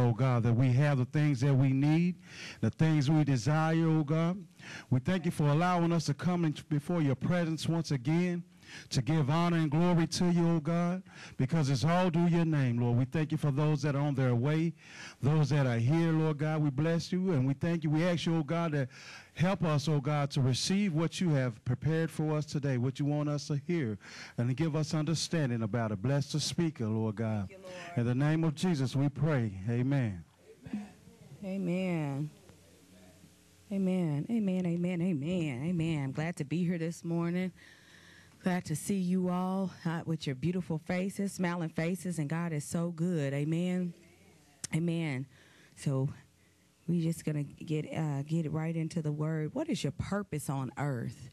oh God, that we have the things that we need, the things we desire, oh God. We thank you for allowing us to come before your presence once again to give honor and glory to you, O God, because it's all due your name, Lord. We thank you for those that are on their way, those that are here, Lord God. We bless you and we thank you. We ask you, O God, to help us, O God, to receive what you have prepared for us today, what you want us to hear, and to give us understanding about it. Bless the speaker, Lord God. You, Lord. In the name of Jesus, we pray. Amen. Amen. Amen. Amen. Amen. Amen. Amen. I'm glad to be here this morning. Glad to see you all uh, with your beautiful faces, smiling faces, and God is so good. Amen. Amen. So we're just gonna get uh, get right into the word. What is your purpose on earth?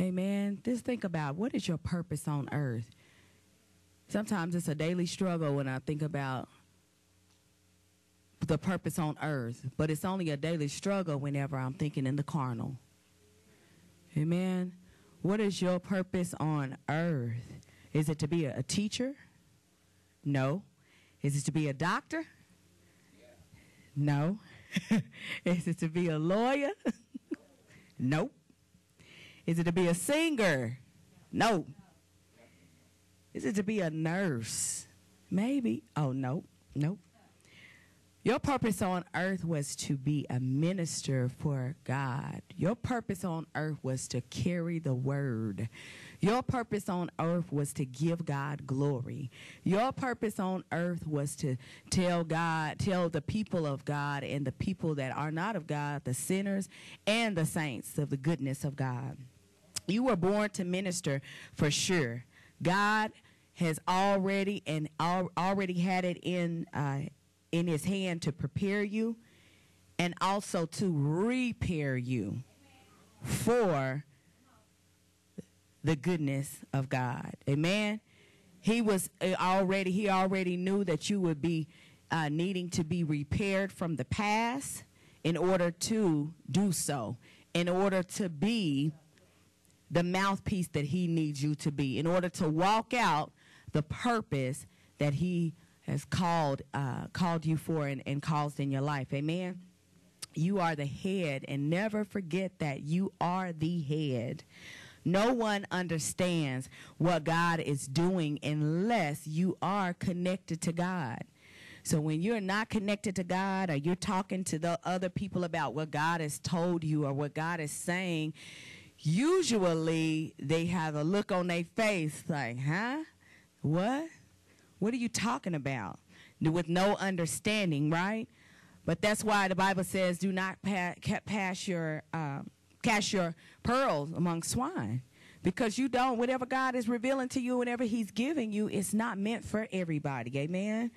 Amen. Just think about what is your purpose on earth. Sometimes it's a daily struggle when I think about the purpose on earth, but it's only a daily struggle whenever I'm thinking in the carnal. Amen. What is your purpose on earth? Is it to be a, a teacher? No. Is it to be a doctor? No. is it to be a lawyer? nope. Is it to be a singer? No. Is it to be a nurse? Maybe. Oh, no. Nope. Your purpose on earth was to be a minister for God. Your purpose on earth was to carry the word. Your purpose on earth was to give God glory. Your purpose on earth was to tell God, tell the people of God and the people that are not of God, the sinners and the saints of the goodness of God. You were born to minister for sure. God has already and al- already had it in uh, in his hand to prepare you and also to repair you for the goodness of God. Amen. He was uh, already, he already knew that you would be uh, needing to be repaired from the past in order to do so, in order to be the mouthpiece that he needs you to be, in order to walk out the purpose that he has called uh, called you for and, and caused in your life. Amen. You are the head, and never forget that you are the head. No one understands what God is doing unless you are connected to God. So when you're not connected to God or you're talking to the other people about what God has told you or what God is saying, usually they have a look on their face like, huh? What? What are you talking about? With no understanding, right? But that's why the Bible says, "Do not pa- pass your uh, cast your pearls among swine." Because you don't, whatever God is revealing to you, whatever He's giving you, it's not meant for everybody. Amen.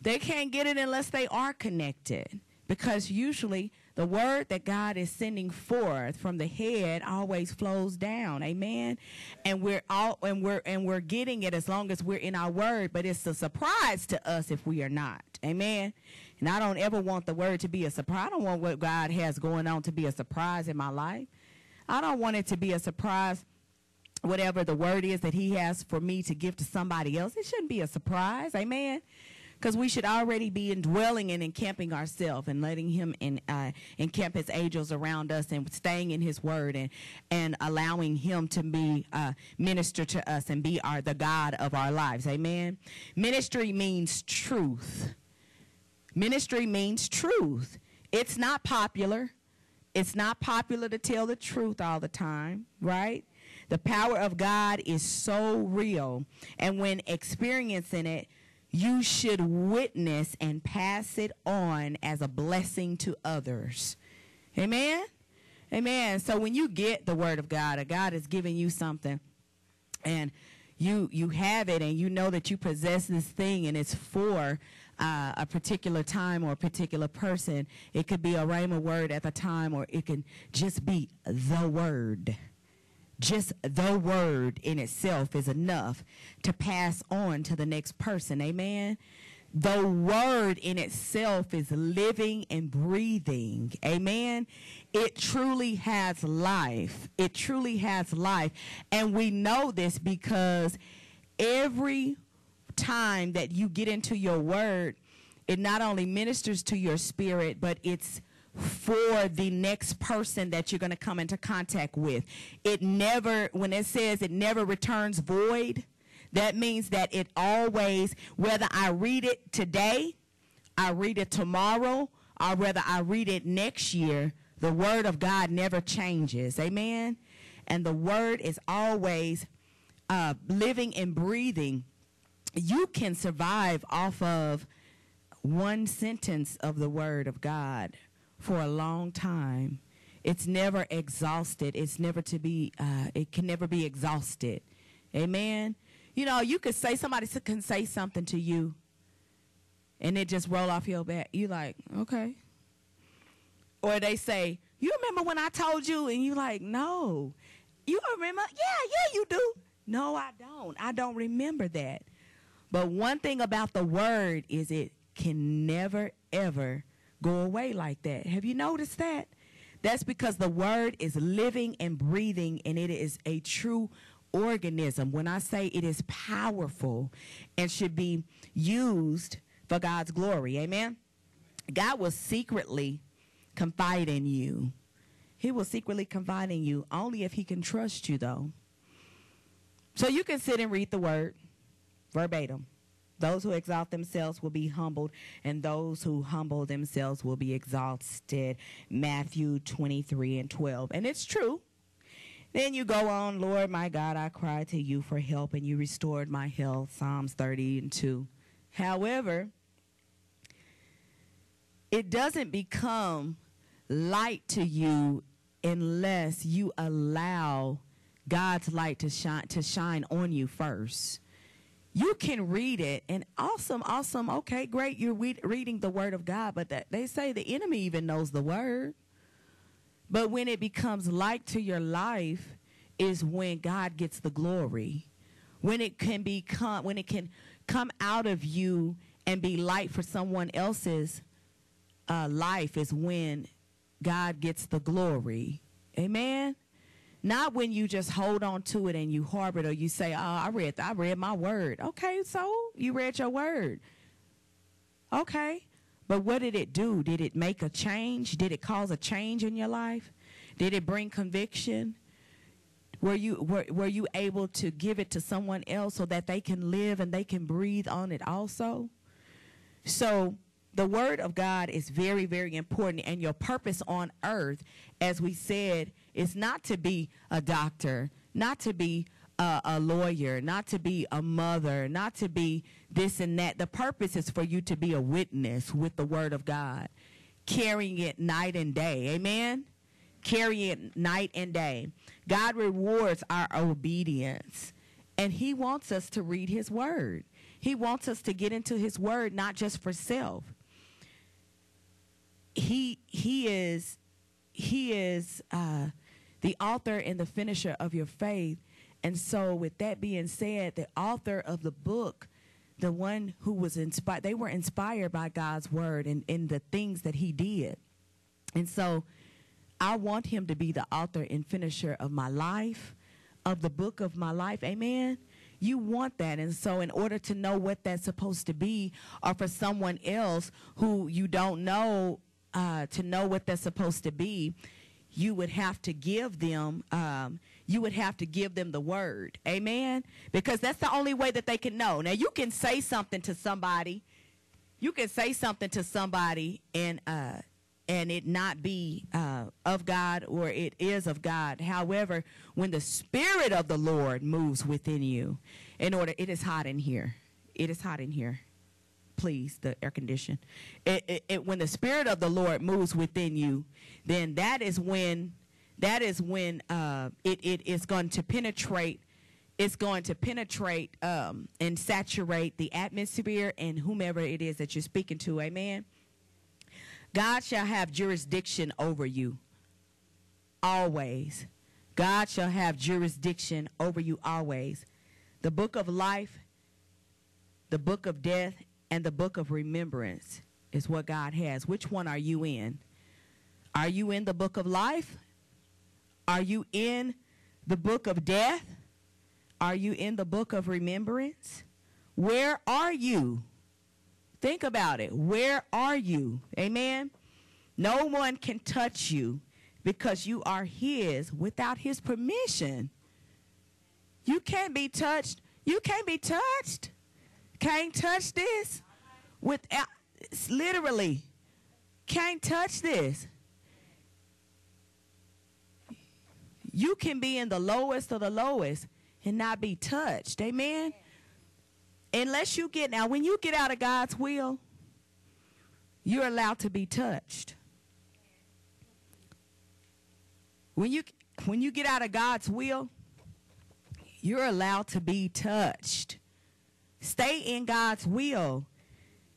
They can't get it unless they are connected. Because usually the word that God is sending forth from the head always flows down. Amen. And we're all and we're and we're getting it as long as we're in our word, but it's a surprise to us if we are not. Amen. And I don't ever want the word to be a surprise. I don't want what God has going on to be a surprise in my life. I don't want it to be a surprise whatever the word is that he has for me to give to somebody else. It shouldn't be a surprise. Amen because we should already be indwelling and encamping ourselves and letting him in, uh, encamp his angels around us and staying in his word and, and allowing him to be uh, minister to us and be our the God of our lives. Amen. Ministry means truth. Ministry means truth. It's not popular. It's not popular to tell the truth all the time, right? The power of God is so real. And when experiencing it, you should witness and pass it on as a blessing to others. Amen? Amen. So when you get the word of God, or God is giving you something, and you you have it, and you know that you possess this thing, and it's for uh, a particular time or a particular person. It could be a rhema word at the time, or it can just be the word just the word in itself is enough to pass on to the next person. Amen. The word in itself is living and breathing. Amen. It truly has life. It truly has life. And we know this because every time that you get into your word, it not only ministers to your spirit, but it's for the next person that you're going to come into contact with. It never, when it says it never returns void, that means that it always, whether I read it today, I read it tomorrow, or whether I read it next year, the word of God never changes. Amen. And the word is always uh, living and breathing. You can survive off of one sentence of the word of God for a long time. It's never exhausted. It's never to be, uh, it can never be exhausted. Amen. You know, you could say, somebody can say something to you and it just roll off your back. You like, okay. Or they say, you remember when I told you? And you like, no. You remember? Yeah, yeah, you do. No, I don't. I don't remember that. But one thing about the word is it can never, ever go away like that. Have you noticed that? That's because the word is living and breathing and it is a true organism. When I say it is powerful and should be used for God's glory. Amen. God will secretly confide in you. He will secretly confide in you only if he can trust you though. So you can sit and read the word verbatim. Those who exalt themselves will be humbled, and those who humble themselves will be exalted. Matthew 23 and 12. And it's true. Then you go on, Lord my God, I cried to you for help, and you restored my health. Psalms 30 and 2. However, it doesn't become light to you unless you allow God's light to shine to shine on you first you can read it and awesome, awesome. Okay, great. You're re- reading the word of God, but that, they say the enemy even knows the word. But when it becomes light to your life is when God gets the glory. When it can become, when it can come out of you and be light for someone else's uh, life is when God gets the glory. Amen. Not when you just hold on to it and you harbor it or you say, "Oh, I read, I read my word." Okay, so you read your word. Okay, but what did it do? Did it make a change? Did it cause a change in your life? Did it bring conviction? Were you were, were you able to give it to someone else so that they can live and they can breathe on it also? So the word of God is very, very important, and your purpose on earth, as we said, is not to be a doctor, not to be a, a, lawyer, not to be a mother, not to be this and that. The purpose is for you to be a witness with the word of God, carrying it night and day. Amen? Carrying it night and day. God rewards our obedience, and He wants us to read His word. He wants us to get into His word, not just for self. He He is He is. Uh, the author and the finisher of your faith. And so, with that being said, the author of the book, the one who was inspired, they were inspired by God's word and, and the things that he did. And so, I want him to be the author and finisher of my life, of the book of my life. Amen. You want that. And so, in order to know what that's supposed to be, or for someone else who you don't know uh, to know what that's supposed to be, you would have to give them um, you would have to give them the word. Amen? Because that's the only way that they can know. Now you can say something to somebody. You can say something to somebody and uh, and it not be uh, of God or it is of God. However, when the Spirit of the Lord moves within you, in order, it is hot in here. It is hot in here please, the air condition. It, it, it, when the spirit of the Lord moves within you, then that is when that is when uh, it, it is going to penetrate. It's going to penetrate um, and saturate the atmosphere and whomever it is that you're speaking to. Amen. God shall have jurisdiction over you always. God shall have jurisdiction over you always. The book of life, the book of death, and the book of remembrance is what God has. Which one are you in? Are you in the book of life? Are you in the book of death? Are you in the book of remembrance? Where are you? Think about it. Where are you? Amen. No one can touch you because you are his without his permission. You can't be touched. You can't be touched. Can't touch this without literally can't touch this. You can be in the lowest of the lowest and not be touched. Amen. Unless you get now when you get out of God's will, you're allowed to be touched. When you when you get out of God's will, you're allowed to be touched. Stay in God's will.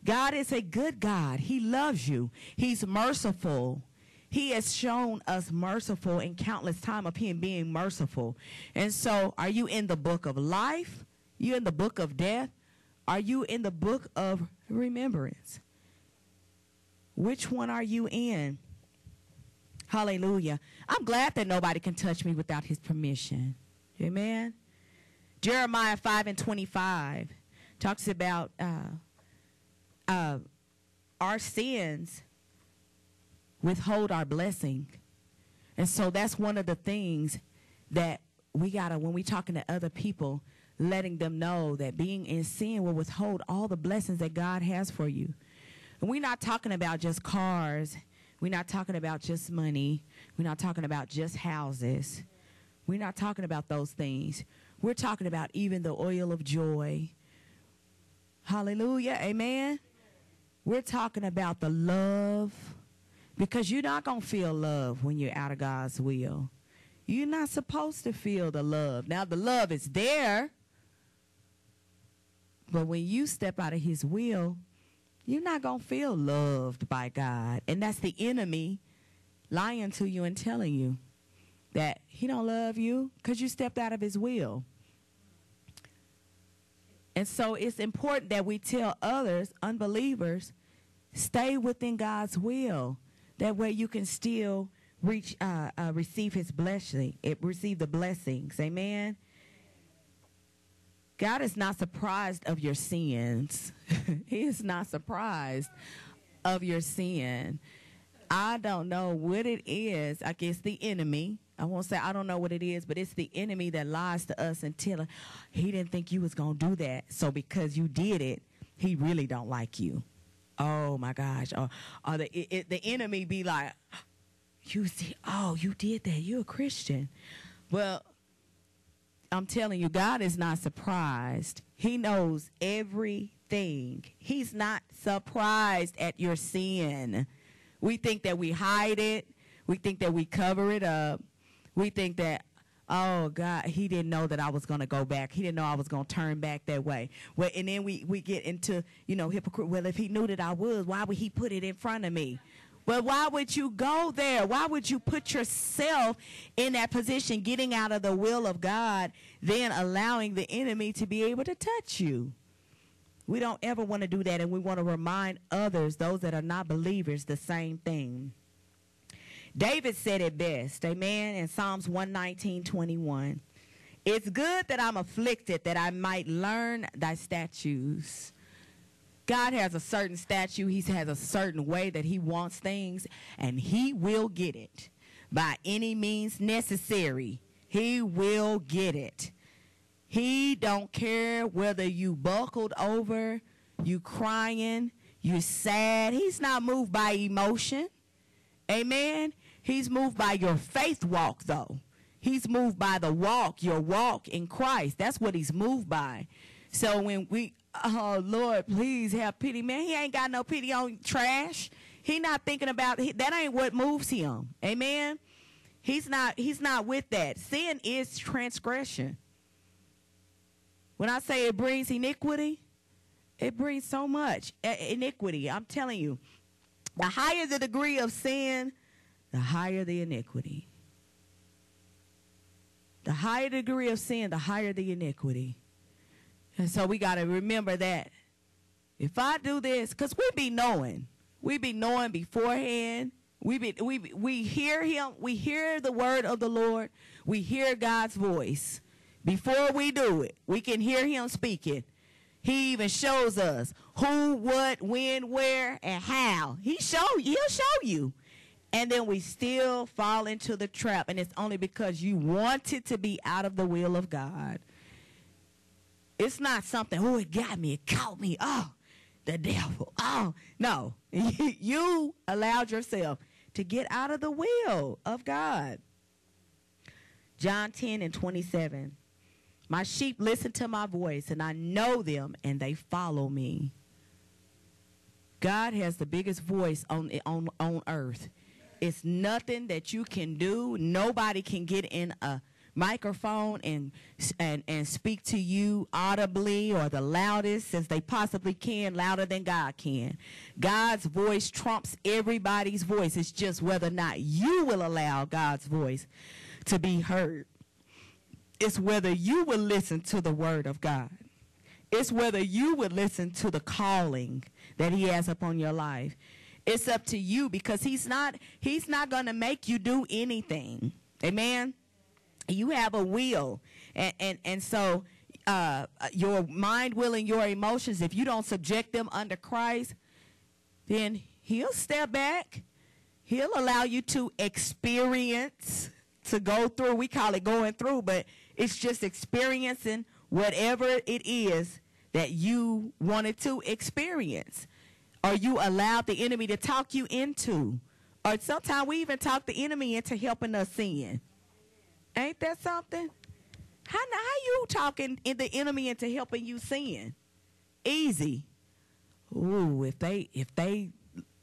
God is a good God. He loves you. He's merciful. He has shown us merciful in countless time of him being merciful. And so, are you in the book of life? You in the book of death? Are you in the book of remembrance? Which one are you in? Hallelujah. I'm glad that nobody can touch me without his permission. Amen. Jeremiah 5 and 25 talks about uh, uh, our sins withhold our blessing. And so that's one of the things that we got to, when we're talking to other people, letting them know that being in sin will withhold all the blessings that God has for you. And we're not talking about just cars. We're not talking about just money. We're not talking about just houses. We're not talking about those things. We're talking about even the oil of joy. Hallelujah. Amen. We're talking about the love because you're not going to feel love when you're out of God's will. You're not supposed to feel the love. Now, the love is there, but when you step out of his will, you're not going to feel loved by God. And that's the enemy lying to you and telling you that he don't love you because you stepped out of his will. And so it's important that we tell others, unbelievers, stay within God's will. That way you can still reach, uh, uh, receive his blessing, it, receive the blessings. Amen. God is not surprised of your sins. he is not surprised of your sin. I don't know what it is. I guess the enemy. I won't say I don't know what it is, but it's the enemy that lies to us and tell he didn't think you was gonna do that. So because you did it, he really don't like you. Oh my gosh. Or, or the it, it, the enemy be like, you see, oh, you did that. You're a Christian. Well, I'm telling you, God is not surprised. He knows everything. He's not surprised at your sin. We think that we hide it. We think that we cover it up. We think that, oh God, he didn't know that I was going to go back. He didn't know I was going to turn back that way. Well, and then we, we get into, you know, hypocrite. Well, if he knew that I was, why would he put it in front of me? well why would you go there? Why would you put yourself in that position, getting out of the will of God, then allowing the enemy to be able to touch you? We don't ever want to do that, and we want to remind others, those that are not believers, the same thing. David said it best, amen, in Psalms 119 21. It's good that I'm afflicted that I might learn thy statutes. God has a certain statue, He has a certain way that He wants things, and He will get it by any means necessary. He will get it. He don't care whether you buckled over, you crying, you sad. He's not moved by emotion. Amen. He's moved by your faith walk though. He's moved by the walk, your walk in Christ. That's what he's moved by. So when we oh Lord, please have pity, man. He ain't got no pity on trash. He not thinking about that. Ain't what moves him. Amen. He's not. He's not with that. Sin is transgression. When I say it brings iniquity, it brings so much iniquity. I'm telling you, the higher the degree of sin, the higher the iniquity. The higher degree of sin, the higher the iniquity. And so we got to remember that. If I do this, because we be knowing, we be knowing beforehand. We be, we we hear him. We hear the word of the Lord. We hear God's voice before we do it. We can hear Him speaking. He even shows us who, what, when, where, and how. He show he'll show you. And then we still fall into the trap. And it's only because you wanted to be out of the will of God. It's not something, oh, it got me, it caught me. Oh, the devil. Oh, no. you allowed yourself to get out of the will of God. John 10 and 27. My sheep listen to my voice, and I know them, and they follow me. God has the biggest voice on, on, on earth. It's nothing that you can do. Nobody can get in a microphone and and and speak to you audibly or the loudest as they possibly can, louder than God can. God's voice trumps everybody's voice. It's just whether or not you will allow God's voice to be heard. It's whether you will listen to the word of God. It's whether you would listen to the calling that he has upon your life. It's up to you because he's not he's not going to make you do anything. Amen. You have a will. And and and so uh, your mind, will, and your emotions, if you don't subject them under Christ, then he'll step back. He'll allow you to experience, to go through. We call it going through, but it's just experiencing whatever it is that you wanted to experience or you allowed the enemy to talk you into. Or sometimes we even talk the enemy into helping us sin. Ain't that something? How, how you talking in the enemy into helping you sin? Easy. Ooh, if they if they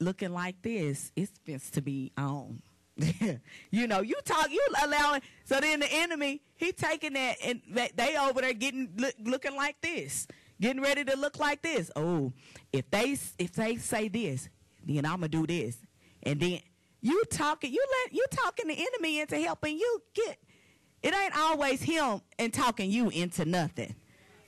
looking like this, it's supposed to be on. you know, you talk, you allowing. So then the enemy, he taking that, and they over there getting look, looking like this getting ready to look like this. Oh, if they if they say this, then I'm gonna do this, and then you talking you let you talking the enemy into helping you get. It ain't always him and talking you into nothing.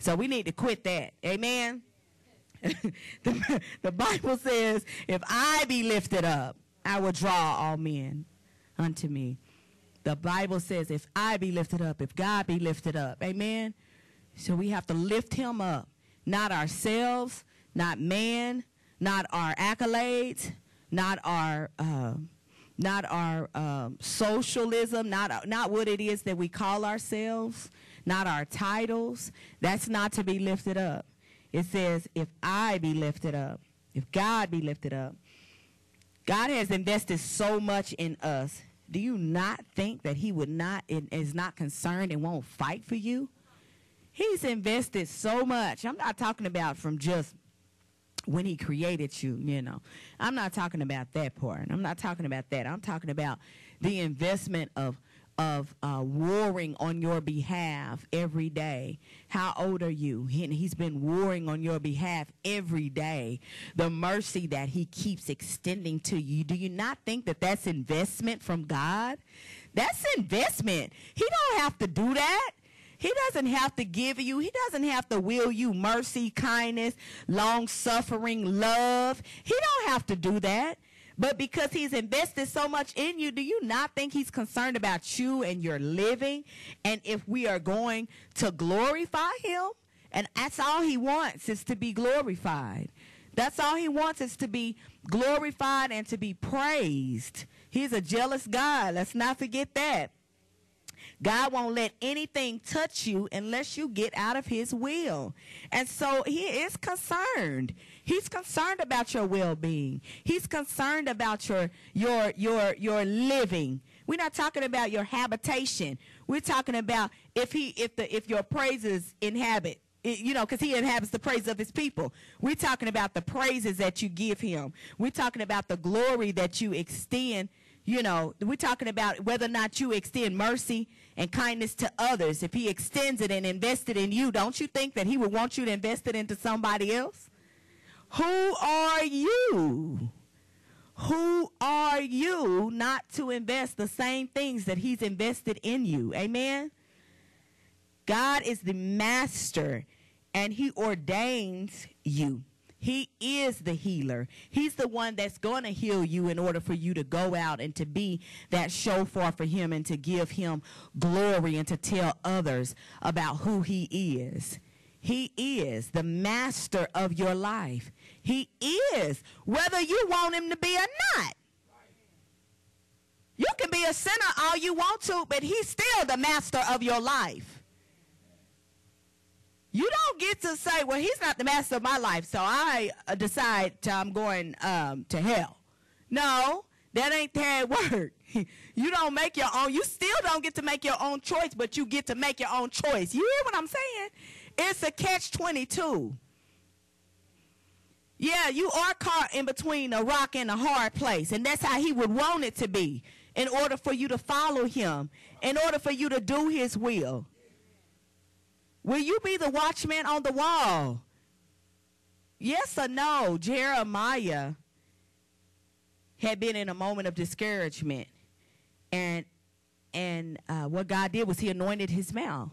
So we need to quit that. Amen. the, the Bible says, "If I be lifted up, I will draw all men unto me." The Bible says, "If I be lifted up, if God be lifted up." Amen. So we have to lift him up not ourselves, not man, not our accolades, not our uh, not our um, socialism, not not what it is that we call ourselves, not our titles. That's not to be lifted up. It says, "If I be lifted up, if God be lifted up." God has invested so much in us. Do you not think that He would not is not concerned and won't fight for you? He's invested so much. I'm not talking about from just when he created you, you know. I'm not talking about that part. I'm not talking about that. I'm talking about the investment of of uh, warring on your behalf every day. How old are you? He, he's been warring on your behalf every day. The mercy that he keeps extending to you. Do you not think that that's investment from God? That's investment. He don't have to do that. He doesn't have to give you, he doesn't have to will you mercy, kindness, long suffering, love. He don't have to do that. But because he's invested so much in you, do you not think he's concerned about you and your living? And if we are going to glorify him, and that's all he wants is to be glorified. That's all he wants is to be glorified and to be praised. He's a jealous God. Let's not forget that. God won't let anything touch you unless you get out of his will. And so he is concerned. He's concerned about your well-being. He's concerned about your your your your living. We're not talking about your habitation. We're talking about if he if the if your praises inhabit you know, because he inhabits the praise of his people. We're talking about the praises that you give him. We're talking about the glory that you extend you know, we're talking about whether or not you extend mercy and kindness to others. If he extends it and invested in you, don't you think that he would want you to invest it into somebody else? Who are you? Who are you not to invest the same things that he's invested in you? Amen. God is the master and he ordains you. He is the healer. He's the one that's going to heal you in order for you to go out and to be that shofar for him and to give him glory and to tell others about who he is. He is the master of your life. He is, whether you want him to be or not. You can be a sinner all you want to, but he's still the master of your life. You don't get to say, well, he's not the master of my life, so I uh, decide I'm going um, to hell. No, that ain't it works. you don't make your own. You still don't get to make your own choice, but you get to make your own choice. You hear what I'm saying? It's a catch 22. Yeah, you are caught in between a rock and a hard place, and that's how he would want it to be in order for you to follow him, in order for you to do his will. Will you be the watchman on the wall? Yes or no? Jeremiah had been in a moment of discouragement, and and uh, what God did was He anointed his mouth.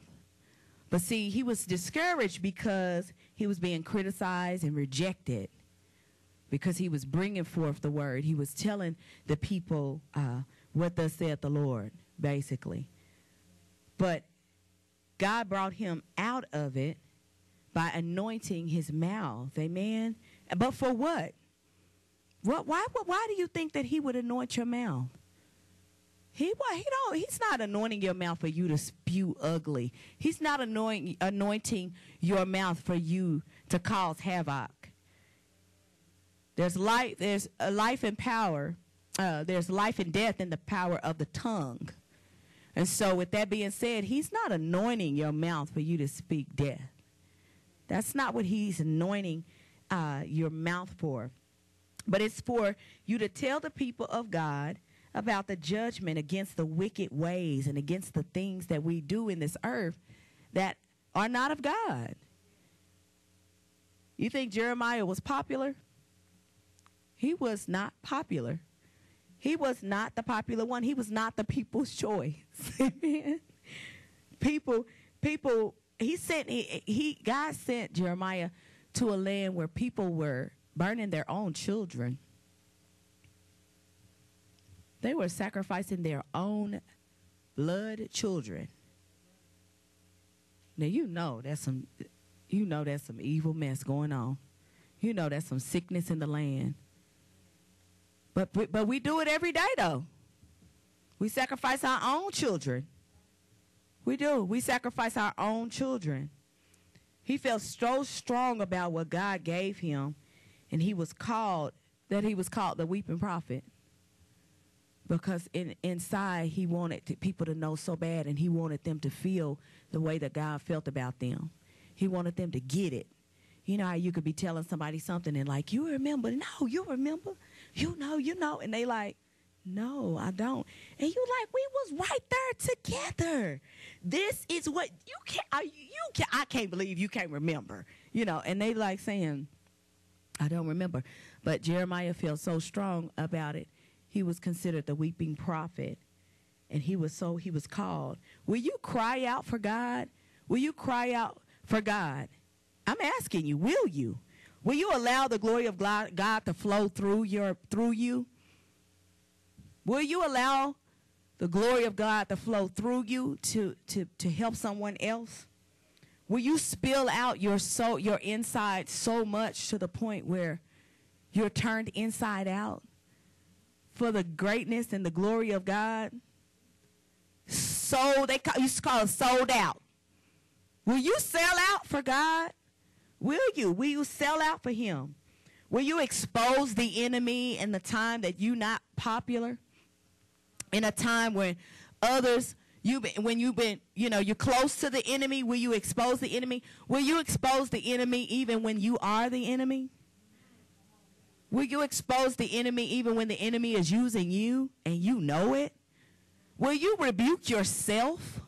But see, he was discouraged because he was being criticized and rejected because he was bringing forth the word. He was telling the people uh, what thus said the Lord, basically. But God brought him out of it by anointing his mouth. Amen. But for what? What why why do you think that he would anoint your mouth? He what he don't he's not anointing your mouth for you to spew ugly. He's not anointing anointing your mouth for you to cause havoc. There's life there's a life and power. Uh, there's life and death in the power of the tongue. And so with that being said, he's not anointing your mouth for you to speak death. That's not what he's anointing uh, your mouth for. But it's for you to tell the people of God about the judgment against the wicked ways and against the things that we do in this earth that are not of God. You think Jeremiah was popular? He was not popular. He was not the popular one. He was not the people's choice. people, people, he sent, he, he, God sent Jeremiah to a land where people were burning their own children they were sacrificing their own blood children. Now you know that's some you know that's some evil mess going on. You know that's some sickness in the land. But but we do it every day though. We sacrifice our own children. We do. We sacrifice our own children. He felt so strong about what God gave him, and he was called that he was called the weeping prophet because in, inside he wanted to, people to know so bad and he wanted them to feel the way that God felt about them. He wanted them to get it. You know how you could be telling somebody something and like, you remember? No, you remember? You know, you know. And they like, no, I don't. And you like, we was right there together. This is what you can't, uh, you can I can't believe you can't remember. You know, and they like saying, I don't remember. But Jeremiah felt so strong about it he was considered the weeping prophet and he was so he was called will you cry out for god will you cry out for god i'm asking you will you will you allow the glory of god, to flow through your through you will you allow the glory of god to flow through you to to to help someone else will you spill out your soul your inside so much to the point where you're turned inside out for the greatness and the glory of God? So they call, to call it sold out. Will you sell out for God? Will you? Will you sell out for him? Will you expose the enemy in the time that you're not popular? In a time when others you when you've been you know you're close to the enemy will you expose the enemy will you expose the enemy even when you are the enemy Will you expose the enemy even when the enemy is using you and you know it? Will you rebuke yourself?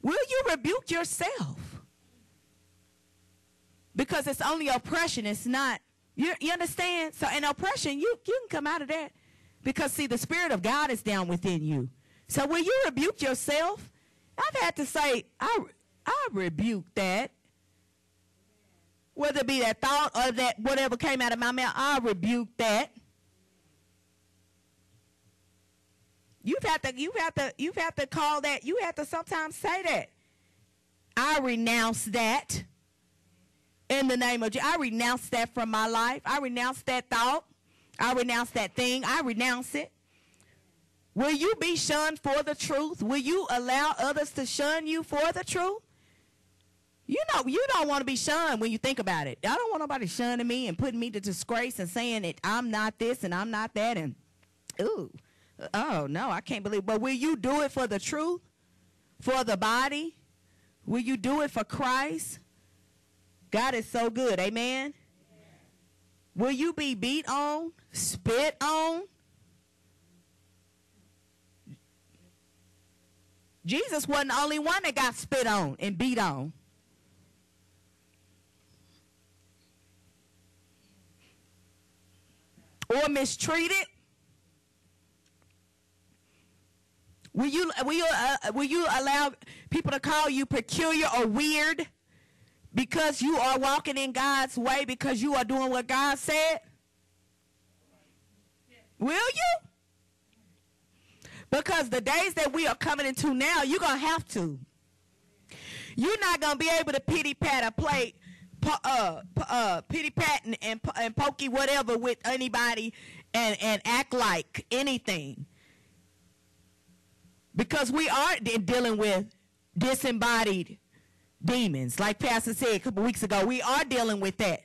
Will you rebuke yourself? Because it's only oppression, it's not. You, you understand? So, in oppression, you, you can come out of that. Because, see, the Spirit of God is down within you. So, when you rebuke yourself? I've had to say, I, I rebuke that whether it be that thought or that whatever came out of my mouth, I rebuke that. You've had to, you have had to, you have had to call that. You have to sometimes say that. I renounce that in the name of Jesus. I renounce that from my life. I renounce that thought. I renounce that thing. I renounce it. Will you be shunned for the truth? Will you allow others to shun you for the truth? You know, you don't want to be shunned when you think about it. I don't want nobody shunning me and putting me to disgrace and saying that I'm not this and I'm not that and ooh, oh no, I can't believe. But will you do it for the truth, for the body? Will you do it for Christ? God is so good, amen. Will you be beat on, spit on? Jesus wasn't the only one that got spit on and beat on. Or mistreated. Will you will you uh, will you allow people to call you peculiar or weird because you are walking in God's way because you are doing what God said? Will you? Because the days that we are coming into now, you're going to have to. You're not going to be able to pity pat a plate, uh, uh, pity pat and, and, and pokey whatever with anybody and, and act like anything. Because we are dealing with disembodied demons. Like Pastor said a couple weeks ago, we are dealing with that.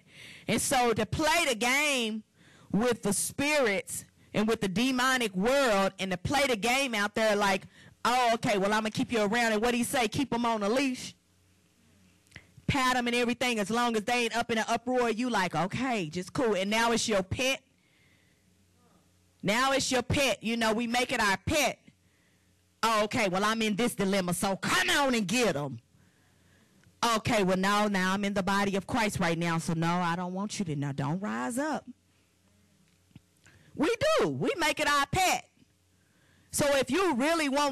And so to play the game with the spirits and with the demonic world and to play the game out there like, oh, okay, well, I'm going to keep you around. And what do you say? Keep them on a leash. Pat them and everything as long as they ain't up in an uproar. You like, okay, just cool. And now it's your pet. Now it's your pet. You know, we make it our pet. Oh, okay, well, I'm in this dilemma, so come on and get them. Okay, well, no, now I'm in the body of Christ right now, so no, I don't want you to. Now, don't rise up. We do. We make it our pet. So if you really want